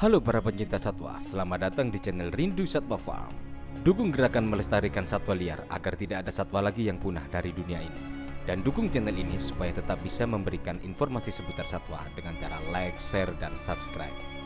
Halo para pencinta satwa, selamat datang di channel Rindu Satwa Farm. Dukung gerakan melestarikan satwa liar agar tidak ada satwa lagi yang punah dari dunia ini. Dan dukung channel ini supaya tetap bisa memberikan informasi seputar satwa dengan cara like, share, dan subscribe.